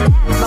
Bye.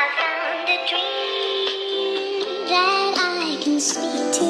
I found a dream that I can speak to.